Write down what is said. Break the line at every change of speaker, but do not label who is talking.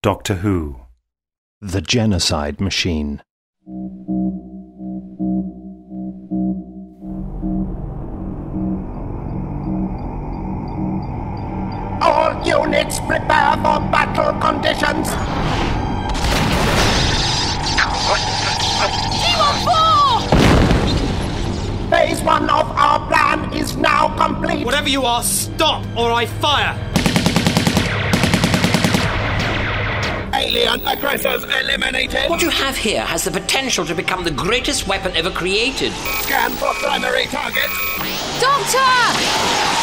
Doctor Who.
The Genocide Machine.
All units prepare for battle conditions. Phase one of our plan is now complete.
Whatever you are, stop or I fire!
Alien aggressors eliminated.
What you have here has the potential to become the greatest weapon ever created.
Scan for primary target.
Doctor!